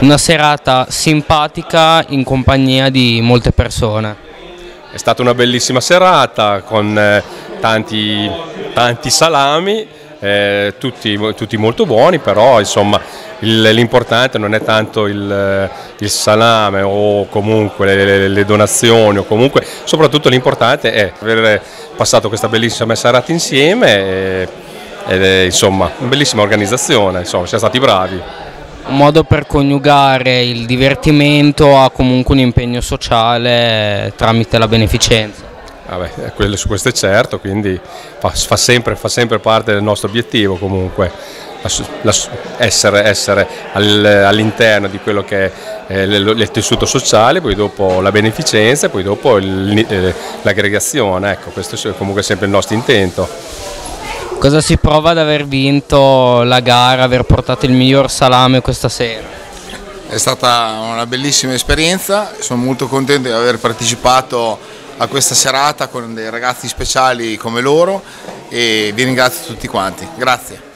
una serata simpatica in compagnia di molte persone. È stata una bellissima serata con eh, tanti, tanti salami, eh, tutti, tutti, molto buoni, però insomma l'importante non è tanto il, il salame o comunque le, le, donazioni o comunque soprattutto l'importante è aver passato questa bellissima serata insieme e, ed è insomma una bellissima organizzazione, insomma siamo stati bravi un modo per coniugare il divertimento a comunque un impegno sociale tramite la beneficenza. Vabbè, quello, su questo è certo, quindi fa, fa, sempre, fa sempre, parte del nostro obiettivo comunque, la, la, essere, essere all'interno di quello che è il, tessuto sociale, poi dopo la beneficenza e poi dopo eh, l'aggregazione, ecco, questo è comunque sempre il nostro intento. Cosa si prova ad aver vinto la gara, aver portato il miglior salame questa sera? È stata una bellissima esperienza, sono molto contento di aver partecipato a questa serata con dei ragazzi speciali come loro e vi ringrazio tutti quanti. Grazie.